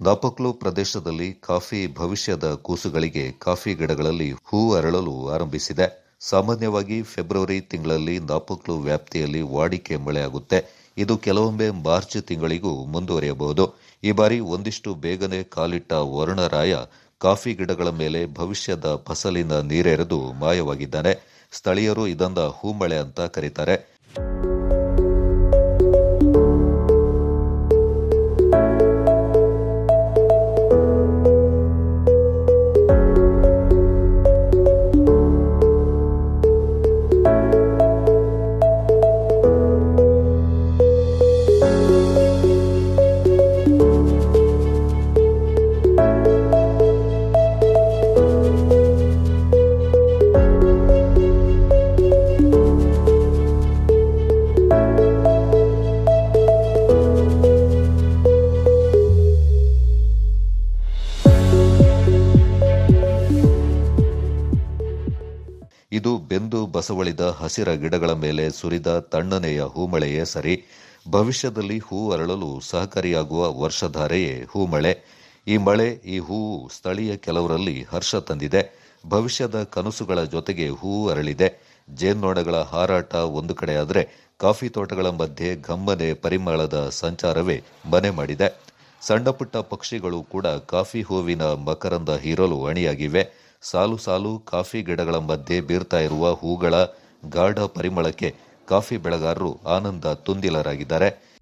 ನಾಪಕ್ಲು ಪ್ರದೇಶದಲ್ಲಿ ಕಾಫಿ ಭವಿಷ್ಯದ ಕೂಸುಗಳಿಗೆ ಕಾಫಿ ಗಿಡಗಳಲ್ಲಿ ಹೂ ಅರಳಲು ಆರಂಭಿಸಿದೆ. ಸಾಮಾನ್ಯವಾಗಿ ಫೆಬ್ರವರಿ ತಿಂಗಳಲ್ಲಿ ದಾಪಕ್ಲು ವ್ಯಾಪ್ತಿಯಲ್ಲಿ ವಾಡಿಕೆ ಮಳೆಯಾಗುತ್ತೆ. ಇದು ಕೆಲವೊಮ್ಮೆ ಮಾರ್ಚ್ ತಿಂಗಳಿಗೂ ಮುಂದುವರಿಯಬಹುದು. ಈ ಬಾರಿ ಒಂದಿಷ್ಟು ಬೇಗನೆ ಕಾಲಿಟ್ಟ ವರ್ಣರಾಯ ಕಾಫಿ ಗಿಡಗಳ ಮೇಲೆ ಭವಿಷ್ಯದ ಫಸಲಿನ ನೀರೆರೆದು ಮಾಯವಾಗಿದ್ದಾನೆ ಸ್ಥಳೀಯರು ಇದನ್ನ ಹೂಮಳೆ ಅಂತ ಕರೀತಾರೆ. ಇದು ಬೆಂದು ಬಸವಳಿದ ಹಸಿರ ಗಿಡಗಳ ಮೇಲೆ ಸುರಿದ ತಣ್ಣನೆಯ ಹೂಮಳೆಯೇ ಸರಿ. ಭವಿಷ್ಯದಲ್ಲಿ ಹೂ ಅರಳಲು ಸಹಕಾರಿಯಾಗುವ ವರ್ಷಧಾರೆಯೇ ಹೂಮಳೆ. ಈ ಮಳೆ, ಈ ಹೂವು ಸ್ಥಳೀಯ ಕೆಲವರಲ್ಲಿ ಹರ್ಷ ತಂದಿದೆ. ಭವಿಷ್ಯದ ಕನಸುಗಳ ಜೊತೆಗೆ ಹೂವು ಅರಳಿದೆ. ಜೇನ್ನೋಣಗಳ ಹಾರಾಟ ಒಂದು ಕಡೆಯಾದರೆ ಕಾಫಿ ತೋಟಗಳ ಮಧ್ಯೆ ಗಮ್ಮನೆ ಪರಿಮಳದ ಸಂಚಾರವೇ ಮನೆ ಮಾಡಿದೆ. ಸಣ್ಣಪುಟ್ಟ ಪಕ್ಷಿಗಳು ಕೂಡ ಕಾಫಿ ಹೂವಿನ ಮಕರಂದ ಹೀರಲು ಅಣಿಯಾಗಿವೆ. ಸಾಲು ಸಾಲು ಕಾಫಿ ಗಿಡಗಳ ಮಧ್ಯೆ ಬೀರ್ತಾ ಇರುವ ಹೂಗಳ ಗಾಢ ಪರಿಮಳಕ್ಕೆ ಕಾಫಿ ಬೆಳೆಗಾರರು ಆನಂದ ತುಂದಿಲರಾಗಿದ್ದಾರೆ.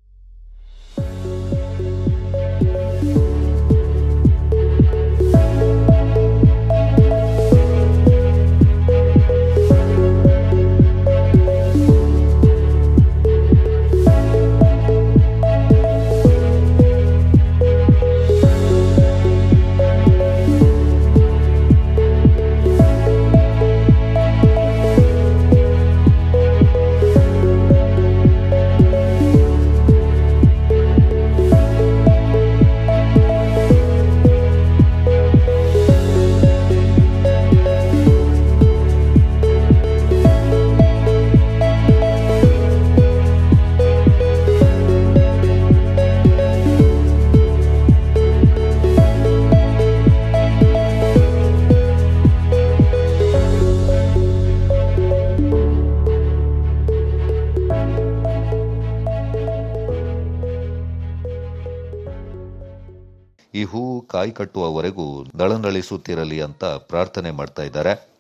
ಈ ಹೂವು ಕಾಯಿ ಕಟ್ಟುವವರೆಗೂ ನಳನಳಿಸುತ್ತಿರಲಿ ಅಂತ ಪ್ರಾರ್ಥನೆ ಮಾಡ್ತಾ ಇದ್ದಾರೆ.